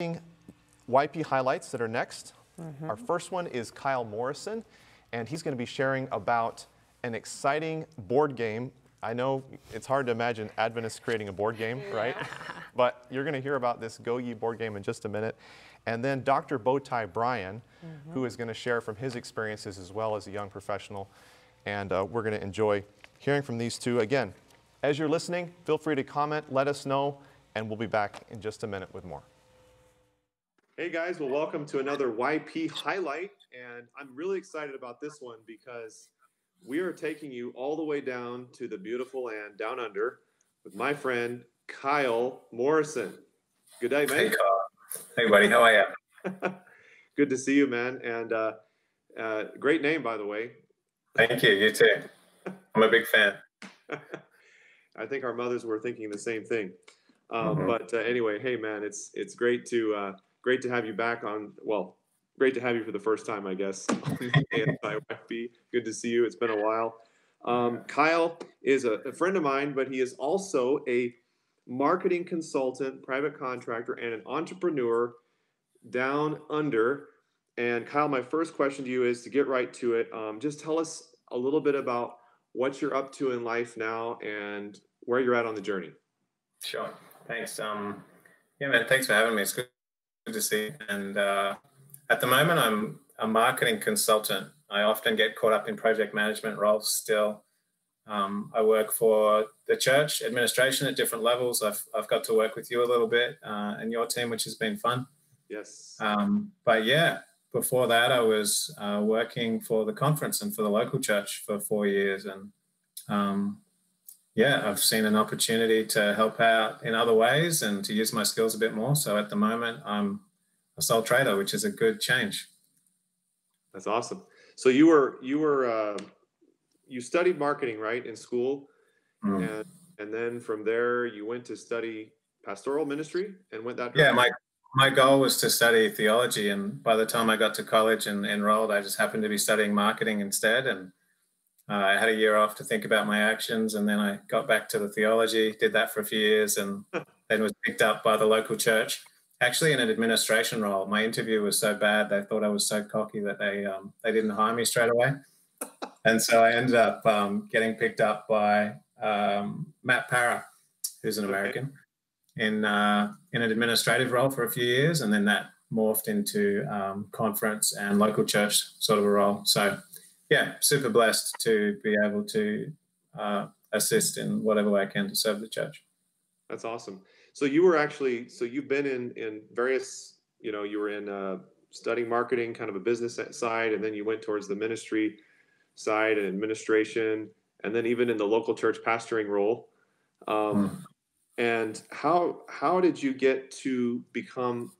YP highlights that are next. Mm-hmm. Our first one is Kyle Morrison, and he's going to be sharing about an exciting board game. I know it's hard to imagine Adventists creating a board game, yeah. right? but you're going to hear about this Go Ye board game in just a minute. And then Dr. Bowtie Brian, mm-hmm. who is going to share from his experiences as well as a young professional. And uh, we're going to enjoy hearing from these two. Again, as you're listening, feel free to comment, let us know, and we'll be back in just a minute with more. Hey guys, well, welcome to another YP highlight. And I'm really excited about this one because we are taking you all the way down to the beautiful land down under with my friend Kyle Morrison. Good day, man. Hey, Kyle. Hey, buddy. How are you? Good to see you, man. And uh, uh, great name, by the way. Thank you. You too. I'm a big fan. I think our mothers were thinking the same thing. Um, mm-hmm. But uh, anyway, hey, man, it's it's great to uh, great to have you back on. Well, great to have you for the first time, I guess. Good to see you. It's been a while. Um, Kyle is a, a, friend of mine, but he is also a marketing consultant, private contractor, and an entrepreneur down under. And Kyle, my first question to you is to get right to it. Um, just tell us a little bit about what you're up to in life now and where you're at on the journey. Sure. Thanks. Um, yeah, man. Thanks for having me. It's good to see. And uh, at the moment, I'm a marketing consultant. I often get caught up in project management roles still. Um, I work for the church administration at different levels. I've, I've got to work with you a little bit uh, and your team, which has been fun. Yes. Um, but yeah, before that, I was uh, working for the conference and for the local church for four years. And um, yeah, I've seen an opportunity to help out in other ways and to use my skills a bit more. So at the moment, I'm a sole trader, which is a good change. That's awesome. So you were you were uh, you studied marketing right in school, mm. and and then from there you went to study pastoral ministry and went that. Direction? Yeah, my my goal was to study theology, and by the time I got to college and enrolled, I just happened to be studying marketing instead, and uh, I had a year off to think about my actions, and then I got back to the theology, did that for a few years, and then was picked up by the local church actually in an administration role. My interview was so bad they thought I was so cocky that they um, they didn't hire me straight away, and so I ended up um, getting picked up by um, Matt Para, who's an American, in uh, in an administrative role for a few years, and then that morphed into um, conference and local church sort of a role. So yeah, super blessed to be able to uh, assist in whatever way I can to serve the church. That's awesome. So you were actually so you've been in in various you know you were in uh, studying marketing, kind of a business side, and then you went towards the ministry side and administration, and then even in the local church pastoring role. Um, mm. And how how did you get to become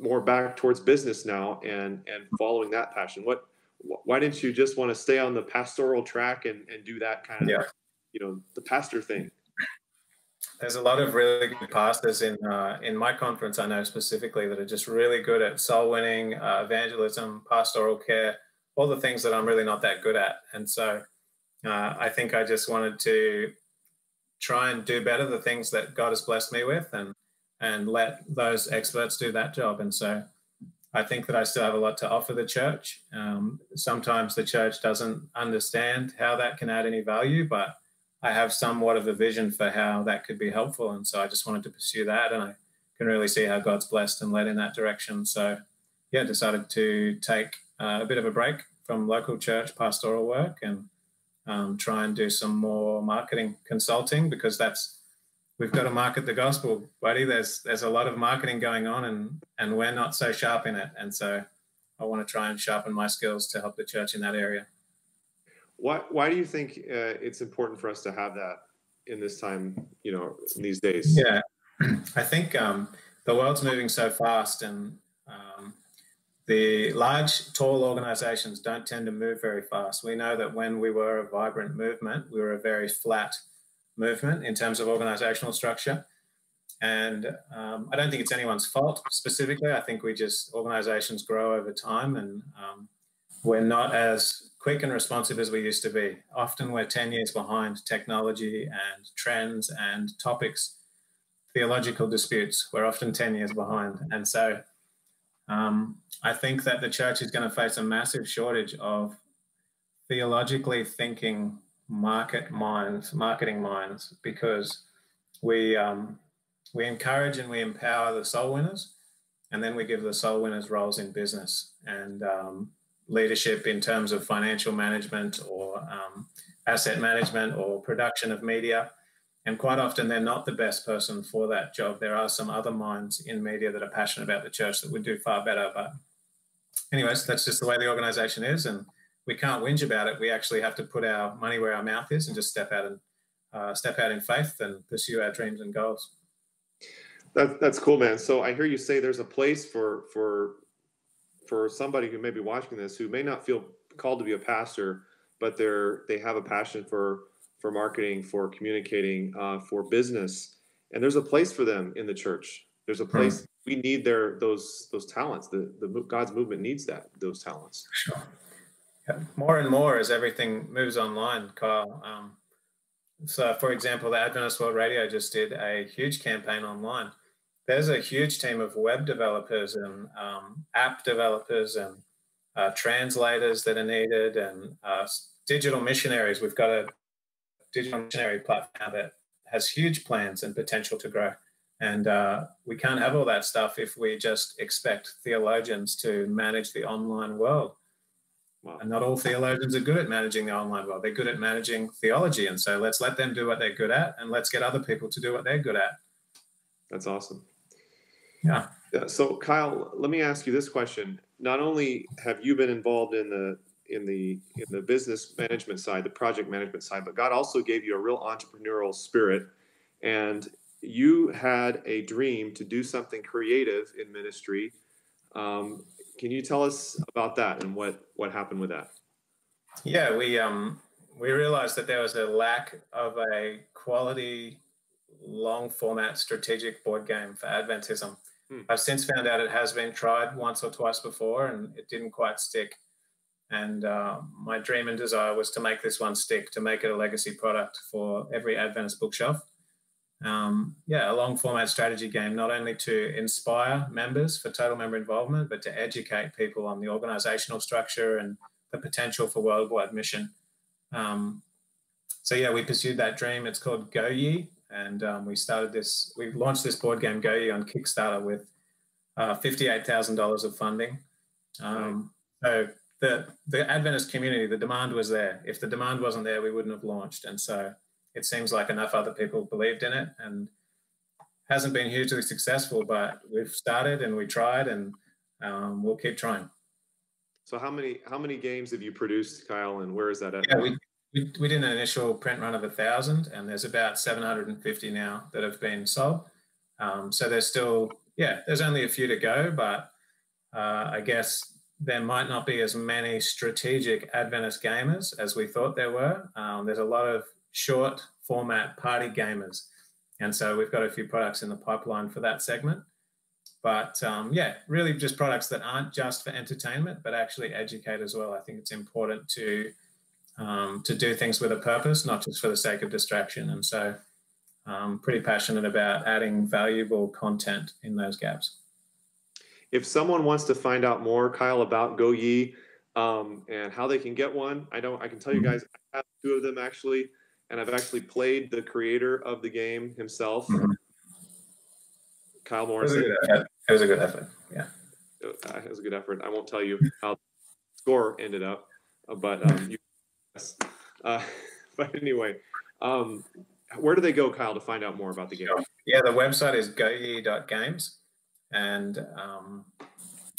more back towards business now and and following that passion? What why didn't you just want to stay on the pastoral track and, and do that kind of yeah. you know the pastor thing? there's a lot of really good pastors in uh, in my conference. I know specifically that are just really good at soul winning, uh, evangelism, pastoral care, all the things that I'm really not that good at. And so uh, I think I just wanted to try and do better the things that God has blessed me with, and and let those experts do that job. And so I think that I still have a lot to offer the church. Um, sometimes the church doesn't understand how that can add any value, but I have somewhat of a vision for how that could be helpful. And so I just wanted to pursue that. And I can really see how God's blessed and led in that direction. So, yeah, decided to take uh, a bit of a break from local church pastoral work and um, try and do some more marketing consulting because that's we've got to market the gospel, buddy. There's there's a lot of marketing going on, and and we're not so sharp in it. And so I want to try and sharpen my skills to help the church in that area. Why why do you think uh, it's important for us to have that in this time? You know, in these days. Yeah, I think um, the world's moving so fast, and um, the large, tall organizations don't tend to move very fast. We know that when we were a vibrant movement, we were a very flat movement in terms of organizational structure. And um, I don't think it's anyone's fault specifically. I think we just organizations grow over time, and um, we're not as quick and responsive as we used to be. Often we're 10 years behind technology and trends and topics. theological disputes. We're often 10 years behind. And so um, I think that the church is going to face a massive shortage of theologically thinking market minds, marketing minds, because we um, we encourage and we empower the soul winners, and then we give the soul winners roles in business and um, leadership in terms of financial management or um, asset management or production of media. And quite often, they're not the best person for that job. There are some other minds in media that are passionate about the church that would do far better. But, anyways, that's just the way the organization is. And we can't whinge about it. We actually have to put our money where our mouth is and just step out and uh, step out in faith and pursue our dreams and goals. That, that's cool, man. So I hear you say there's a place for for for somebody who may be watching this who may not feel called to be a pastor, but they're they have a passion for for marketing, for communicating, uh, for business, and there's a place for them in the church. There's a hmm. place we need their those those talents. The the God's movement needs that those talents. Sure. More and more as everything moves online, Kyle. Um, so, for example, the Adventist World Radio just did a huge campaign online. There's a huge team of web developers and um, app developers and uh, translators that are needed and uh, digital missionaries. We've got a digital missionary platform that has huge plans and potential to grow. And uh, we can't have all that stuff if we just expect theologians to manage the online world. Wow. And not all theologians are good at managing the online world. They're good at managing theology. And so let's let them do what they're good at and let's get other people to do what they're good at. That's awesome. Yeah. yeah. So Kyle, let me ask you this question. Not only have you been involved in the in the in the business management side, the project management side, but God also gave you a real entrepreneurial spirit and you had a dream to do something creative in ministry um, can you tell us about that and what what happened with that? Yeah, we um we realized that there was a lack of a quality long format strategic board game for Adventism. Hmm. I've since found out it has been tried once or twice before and it didn't quite stick. And uh, my dream and desire was to make this one stick, to make it a legacy product for every Adventist bookshelf um, yeah, a long format strategy game, not only to inspire members for total member involvement, but to educate people on the organizational structure and the potential for worldwide mission. Um, so yeah, we pursued that dream. It's called Go Ye, and um, we started this. We launched this board game Go Ye on Kickstarter with uh, fifty-eight thousand dollars of funding. Um, so the the Adventist community, the demand was there. If the demand wasn't there, we wouldn't have launched. And so it seems like enough other people believed in it and hasn't been hugely successful, but we've started and we tried and um, we'll keep trying. So how many how many games have you produced, Kyle, and where is that at? Yeah, we, we, we did an initial print run of a thousand, and there's about 750 now that have been sold. Um, so there's still yeah, there's only a few to go, but uh, I guess there might not be as many strategic Adventist gamers as we thought there were. Um, there's a lot of short format party gamers. And so we've got a few products in the pipeline for that segment. But um, yeah, really just products that aren't just for entertainment, but actually educate as well. I think it's important to um, to do things with a purpose, not just for the sake of distraction. And so I'm um, pretty passionate about adding valuable content in those gaps. If someone wants to find out more, Kyle, about Go Ye um, and how they can get one, I know I can tell you mm-hmm. guys, I have two of them actually and I've actually played the creator of the game himself, mm-hmm. Kyle Morrison. It was, a good effort. Yeah, uh, it was a good effort. I won't tell you how the score ended up, uh, but um, you, uh, but anyway, um, where do they go, Kyle, to find out more about the game? Yeah, the website is goye.games, and um,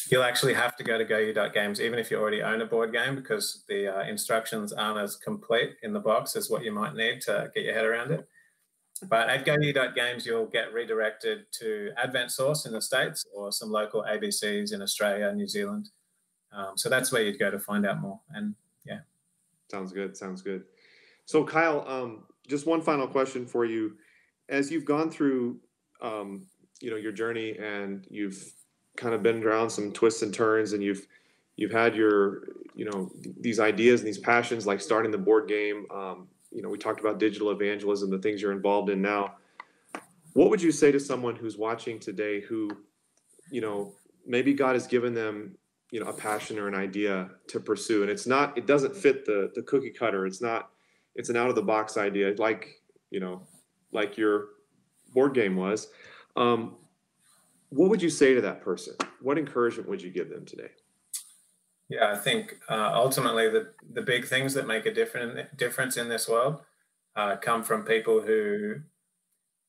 you'll actually have to go to goye.games even if you already own a board game because the uh, instructions aren't as complete in the box as what you might need to get your head around it. But at goye.games, you'll get redirected to AdventSource in the States or some local ABCs in Australia, New Zealand. Um, so that's where you'd go to find out more. And yeah. Sounds good. Sounds good. So, Kyle, um, just one final question for you. As you've gone through, um, you know, your journey and you've kind of been around some twists and turns and you've you've had your you know these ideas and these passions like starting the board game um, you know we talked about digital evangelism the things you're involved in now what would you say to someone who's watching today who, you know, maybe God has given them, you know, a passion or an idea to pursue, and it's not, it doesn't fit the the cookie cutter. It's not, it's an out of the box idea, like you know, like your board game was. Um, what would you say to that person? What encouragement would you give them today? Yeah, I think uh, ultimately the the big things that make a different difference in this world uh, come from people who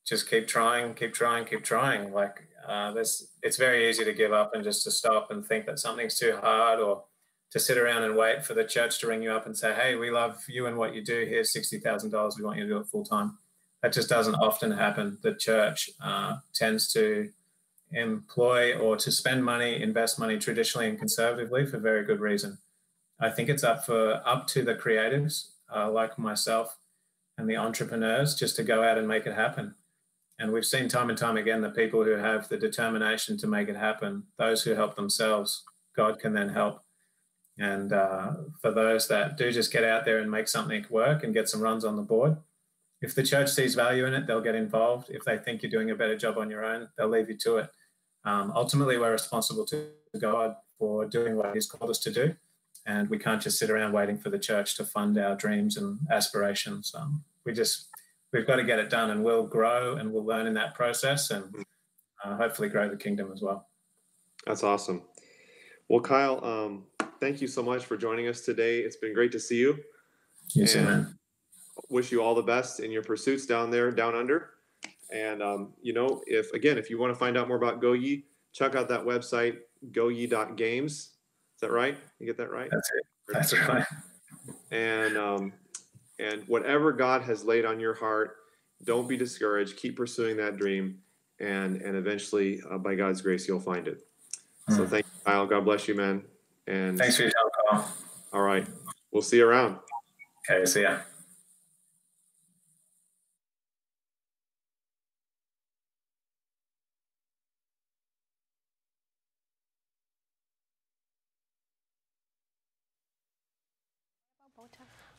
just keep trying, keep trying, keep trying. Like uh, this, it's very easy to give up and just to stop and think that something's too hard, or to sit around and wait for the church to ring you up and say, "Hey, we love you and what you do. Here's sixty thousand dollars. We want you to do it full time." That just doesn't often happen. The church uh, tends to employ or to spend money, invest money traditionally and conservatively for very good reason. I think it's up for up to the creatives uh, like myself and the entrepreneurs just to go out and make it happen. And we've seen time and time again the people who have the determination to make it happen, those who help themselves, God can then help. And uh, for those that do just get out there and make something work and get some runs on the board, if the church sees value in it, they'll get involved. If they think you're doing a better job on your own, they'll leave you to it. Um, ultimately, we're responsible to God for doing what He's called us to do. And we can't just sit around waiting for the church to fund our dreams and aspirations. Um, we just, we've got to get it done and we'll grow and we'll learn in that process and uh, hopefully grow the kingdom as well. That's awesome. Well, Kyle, um, thank you so much for joining us today. It's been great to see you. Yes, man. Wish you all the best in your pursuits down there, down under. And um, you know, if again, if you want to find out more about GoYe, check out that website, goye.games. Is that right? You get that right? That's it. That's right. And um, and whatever God has laid on your heart, don't be discouraged. Keep pursuing that dream, and and eventually, uh, by God's grace, you'll find it. Mm. So hmm. thank you, Kyle. God bless you, man. And thanks for your time, Kyle. All right, we'll see you around. Okay, see ya.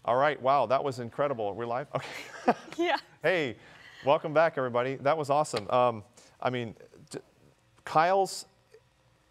All right. Wow, that was incredible. We're live? Okay. yeah. hey, welcome back, everybody. That was awesome. Um, I mean, Kyle's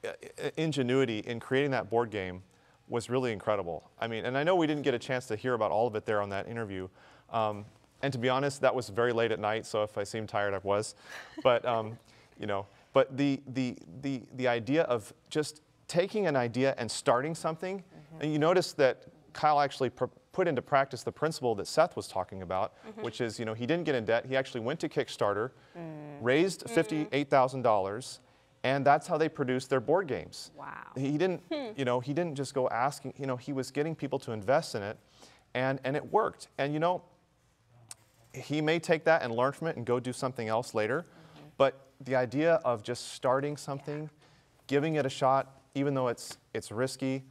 uh, ingenuity in creating that board game was really incredible. I mean, and I know we didn't get a chance to hear about all of it there on that interview. Um, and to be honest, that was very late at night, so if I seemed tired, I was. But, um, you know, but the, the, the, the idea of just taking an idea and starting something, mm -hmm. and you notice that Kyle actually put into practice the principle that Seth was talking about, mm -hmm. which is, you know, he didn't get in debt. He actually went to Kickstarter, mm. raised mm-hmm. $58,000, and that's how they produced their board games. Wow. He didn't, hmm. you know, he didn't just go asking, you know, he was getting people to invest in it, and, and it worked. And, you know, he may take that and learn from it and go do something else later, mm -hmm. but the idea of just starting something, yeah. giving it a shot, even though it's, it's risky,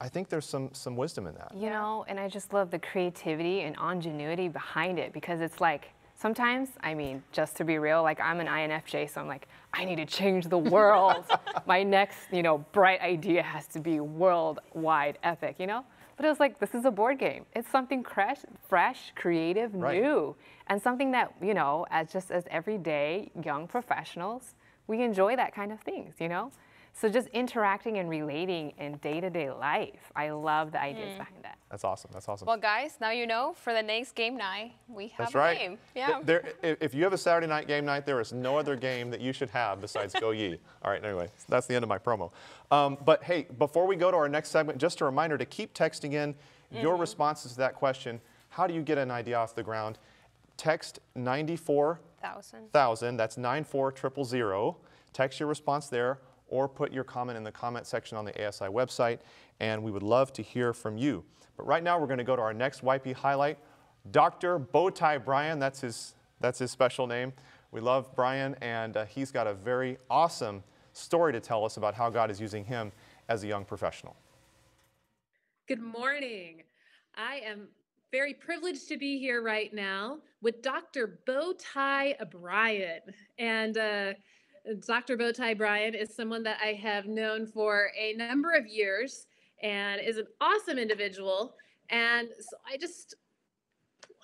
I think there's some some wisdom in that. You know, and I just love the creativity and ingenuity behind it because it's like sometimes, I mean, just to be real, like I'm an INFJ, so I'm like, I need to change the world. My next, you know, bright idea has to be worldwide epic, you know? But it was like, this is a board game. It's something fresh, fresh creative, right. new, and something that, you know, as just as everyday young professionals, we enjoy that kind of things, you know? So just interacting and relating in day-to-day life. I love the ideas mm. behind that. That's awesome. That's awesome. Well, guys, now you know for the next game night, we have That's right. game. Yeah. There, if you have a Saturday night game night, there is no other game that you should have besides GoYe. All right, anyway, that's the end of my promo. Um, but hey, before we go to our next segment, just a reminder to keep texting in your mm -hmm. responses to that question. How do you get an idea off the ground? Text 94,000. That's 94000. Text your response there or put your comment in the comment section on the ASI website, and we would love to hear from you. But right now, we're going to go to our next YP highlight, Dr. Bowtie Brian. That's his, that's his special name. We love Brian, and uh, he's got a very awesome story to tell us about how God is using him as a young professional. Good morning. I am very privileged to be here right now with Dr. Bowtie Brian. And uh, Dr. Bowtie Brian is someone that I have known for a number of years and is an awesome individual. And so I just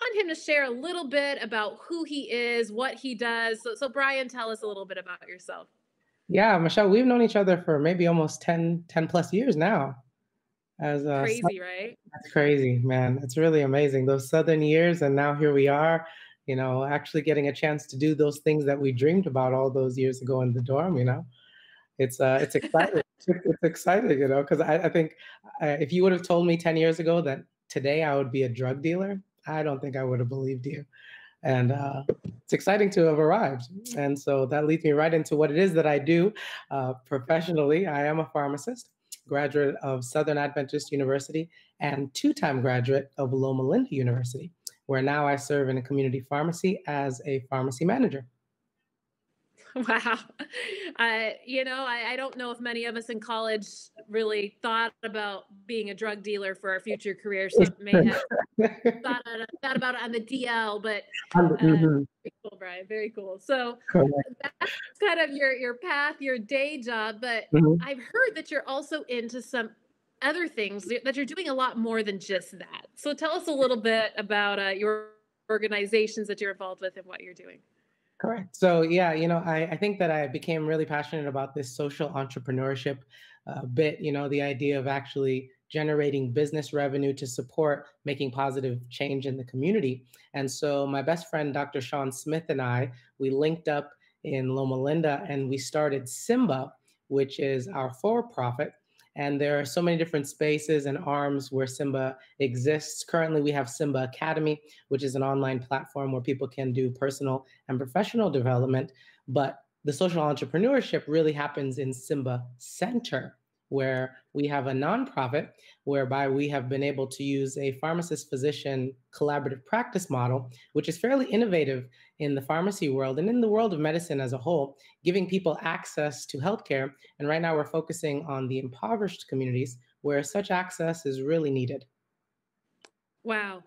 want him to share a little bit about who he is, what he does. So, so Brian, tell us a little bit about yourself. Yeah, Michelle, we've known each other for maybe almost 10, 10 plus years now. As crazy, right? That's crazy, man. It's really amazing. Those Southern years, and now here we are, you know, actually getting a chance to do those things that we dreamed about all those years ago in the dorm, you know. It's uh, it's exciting. it's exciting, you know, because I, I think uh, if you would have told me 10 years ago that today I would be a drug dealer, I don't think I would have believed you. And uh, it's exciting to have arrived. And so that leads me right into what it is that I do uh, professionally. I am a pharmacist, graduate of Southern Adventist University, and two time graduate of Loma Linda University, where now I serve in a community pharmacy as a pharmacy manager. Wow. Uh, you know, I, I, don't know if many of us in college really thought about being a drug dealer for our future careers. Some may have thought, thought, about it on the DL, but uh, mm-hmm. very cool, Brian. Very cool. So that's kind of your, your path, your day job. But mm-hmm. I've heard that you're also into some other things that you're doing a lot more than just that. So tell us a little bit about uh, your organizations that you're involved with and what you're doing. Correct. So yeah, you know, I, I think that I became really passionate about this social entrepreneurship uh, bit. You know, the idea of actually generating business revenue to support making positive change in the community. And so my best friend, Dr. Sean Smith, and I, we linked up in Loma Linda and we started Symba, which is our for-profit and there are so many different spaces and arms where Symba exists. Currently, we have Symba Academy, which is an online platform where people can do personal and professional development. But the social entrepreneurship really happens in Symba Center, where we have a nonprofit whereby we have been able to use a pharmacist physician collaborative practice model, which is fairly innovative in the pharmacy world and in the world of medicine as a whole, giving people access to healthcare. And right now we're focusing on the impoverished communities where such access is really needed. Wow.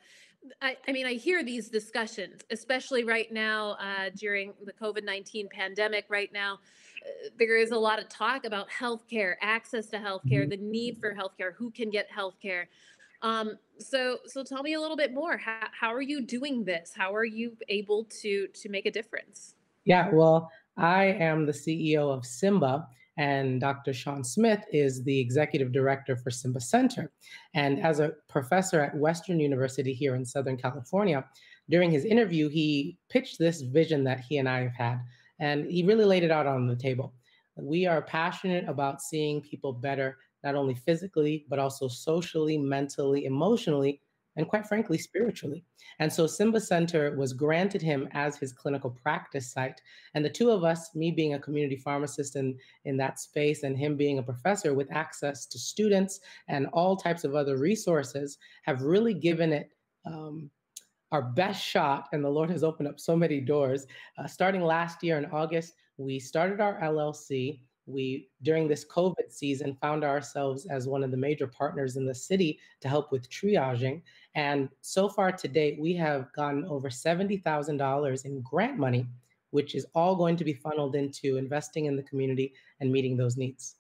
I, I, mean, I hear these discussions, especially right now uh, during the COVID 19 pandemic. Right now, there is a lot of talk about healthcare, access to healthcare, mm-hmm. the need for healthcare, who can get healthcare. Um, so, so tell me a little bit more. How, how are you doing this? How are you able to to make a difference? Yeah, well, I am the CEO of Symba, and Dr. Sean Smith is the executive director for Symba Center. And as a professor at Western University here in Southern California, during his interview, he pitched this vision that he and I have had, and he really laid it out on the table. We are passionate about seeing people better, not only physically, but also socially, mentally, emotionally, and quite frankly, spiritually. And so Symba Center was granted him as his clinical practice site. And the two of us, me being a community pharmacist in, in that space and him being a professor with access to students and all types of other resources, have really given it um, our best shot. And the Lord has opened up so many doors. Uh, starting last year in August, we started our LLC we during this covid season found ourselves as one of the major partners in the city to help with triaging and so far to date we have gotten over $70000 in grant money which is all going to be funneled into investing in the community and meeting those needs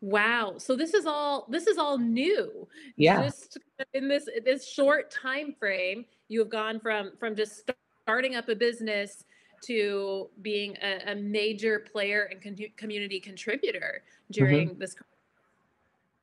wow so this is all this is all new yeah just in this this short time frame you have gone from from just starting up a business to being a, a major player and con- community contributor during mm-hmm. this.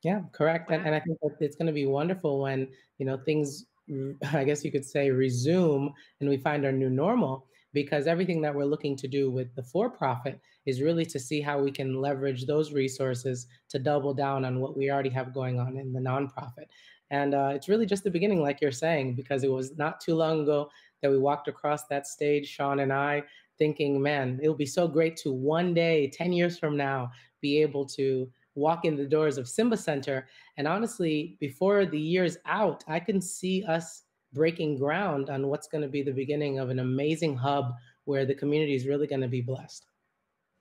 Yeah, correct. Wow. And, and I think that it's going to be wonderful when, you know, things, I guess you could say, resume and we find our new normal because everything that we're looking to do with the for profit is really to see how we can leverage those resources to double down on what we already have going on in the nonprofit. And uh, it's really just the beginning, like you're saying, because it was not too long ago that we walked across that stage, Sean and I, thinking, man, it'll be so great to one day, 10 years from now, be able to walk in the doors of Symba Center. And honestly, before the year's out, I can see us breaking ground on what's going to be the beginning of an amazing hub where the community is really going to be blessed.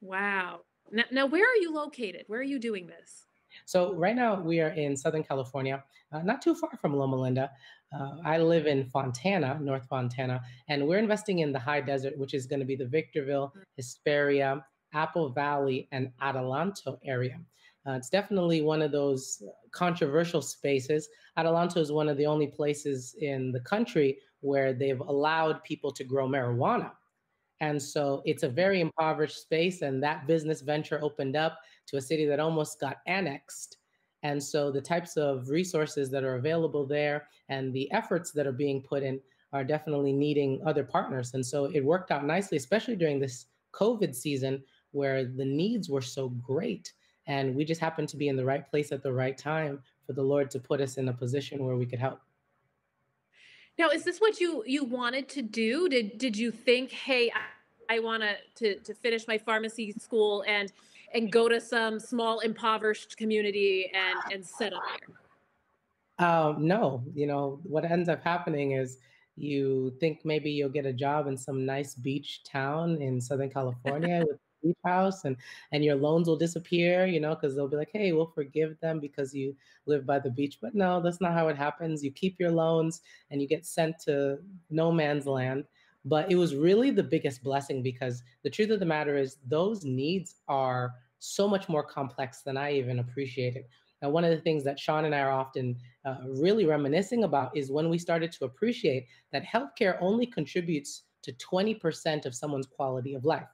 Wow. Now, now, where are you located? Where are you doing this? So right now we are in Southern California, uh, not too far from Loma Linda. Uh, I live in Fontana, North Fontana, and we're investing in the high desert, which is going to be the Victorville, mm. Hesperia, Apple Valley, and Adelanto area. Uh, it's definitely one of those controversial spaces. Adelanto is one of the only places in the country where they've allowed people to grow marijuana. And so it's a very impoverished space. And that business venture opened up to a city that almost got annexed. And so the types of resources that are available there and the efforts that are being put in are definitely needing other partners. And so it worked out nicely, especially during this COVID season where the needs were so great. And we just happened to be in the right place at the right time for the Lord to put us in a position where we could help. Now, is this what you you wanted to do? Did did you think, hey, I, I want to to finish my pharmacy school and and go to some small impoverished community and and set up there? Um, no, you know what ends up happening is you think maybe you'll get a job in some nice beach town in Southern California with beach house and and your loans will disappear, you know, because they'll be like, hey, we'll forgive them because you live by the beach. But no, that's not how it happens. You keep your loans and you get sent to no man's land. But it was really the biggest blessing because the truth of the matter is those needs are so much more complex than I even appreciated. Now, one of the things that Sean and I are often uh, really reminiscing about is when we started to appreciate that healthcare only contributes to 20% of someone's quality of life.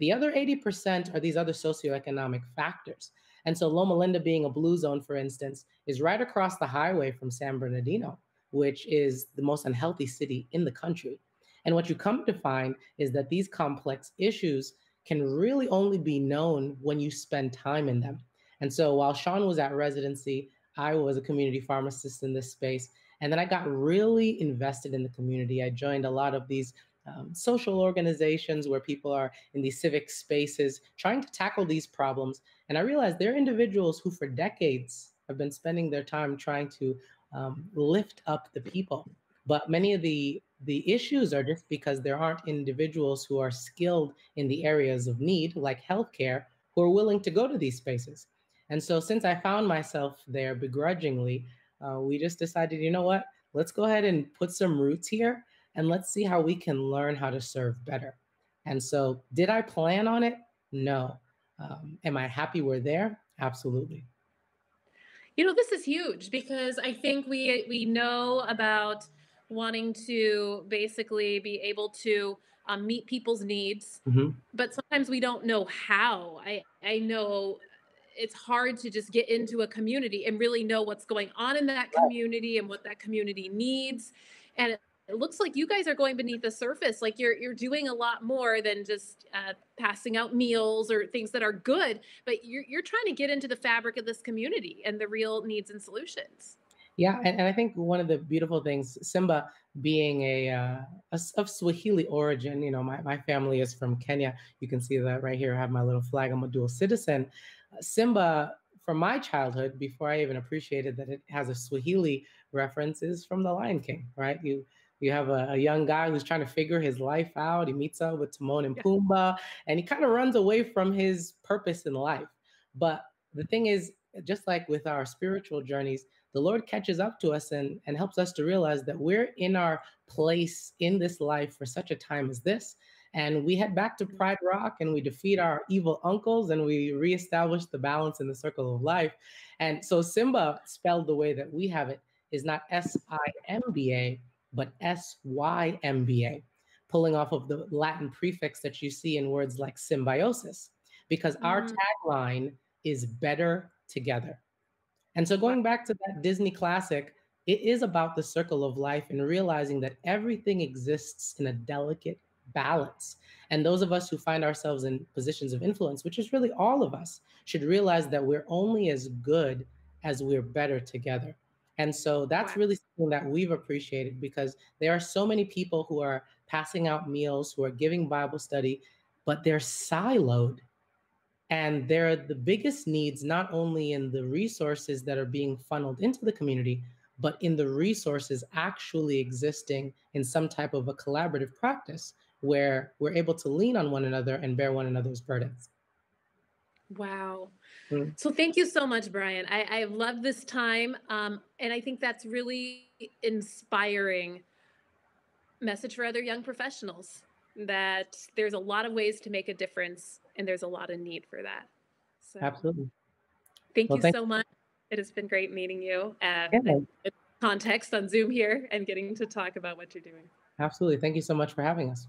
The other 80% are these other socioeconomic factors. And so Loma Linda being a blue zone, for instance, is right across the highway from San Bernardino, which is the most unhealthy city in the country. And what you come to find is that these complex issues can really only be known when you spend time in them. And so while Sean was at residency, I was a community pharmacist in this space. And then I got really invested in the community. I joined a lot of these um, social organizations where people are in these civic spaces trying to tackle these problems. And I realized there are individuals who, for decades, have been spending their time trying to um, lift up the people. But many of the the issues are just because there aren't individuals who are skilled in the areas of need, like healthcare, who are willing to go to these spaces. And so, since I found myself there begrudgingly, uh, we just decided, you know what? Let's go ahead and put some roots here and let's see how we can learn how to serve better. And so, did I plan on it? No. Um, am I happy we're there? Absolutely. You know, this is huge because I think we we know about wanting to basically be able to um, meet people's needs, mm-hmm. but sometimes we don't know how. I I know it's hard to just get into a community and really know what's going on in that community and what that community needs. And it, looks like you guys are going beneath the surface. Like you're you're doing a lot more than just uh, passing out meals or things that are good, but you're you're trying to get into the fabric of this community and the real needs and solutions. Yeah, and, and I think one of the beautiful things, Simba being a, uh, a, of Swahili origin, you know, my, my family is from Kenya. You can see that right here. I have my little flag. I'm a dual citizen. Simba, from my childhood, before I even appreciated that it has a Swahili reference, is from The Lion King, right? You you have a, a, young guy who's trying to figure his life out. He meets up with Timon and Pumbaa, and he kind of runs away from his purpose in life. But the thing is, just like with our spiritual journeys, the Lord catches up to us and, and helps us to realize that we're in our place in this life for such a time as this. And we head back to mm. Pride Rock and we defeat our evil uncles and we reestablish the balance in the circle of life. And so Symba, spelled the way that we have it, is not S I M B A, but S Y M B A, pulling off of the Latin prefix that you see in words like symbiosis, because mm. our tagline is better together. And so going back to that Disney classic, it is about the circle of life and realizing that everything exists in a delicate balance. And those of us who find ourselves in positions of influence, which is really all of us, should realize that we're only as good as we're better together. And so that's really something that we've appreciated because there are so many people who are passing out meals, who are giving Bible study, but they're siloed. And they're the biggest needs, not only in the resources that are being funneled into the community, but in the resources actually existing in some type of a collaborative practice where we're able to lean on one another and bear one another's burdens. Wow. Mm. So thank you so much, Brian. I, I love this time. Um, and I think that's really inspiring message for other young professionals that there's a lot of ways to make a difference and there's a lot of need for that. So, Absolutely. Thank well, you thank so much. It has been great meeting you. Uh, yeah. context on Zoom here and getting to talk about what you're doing. Absolutely. Thank you so much for having us.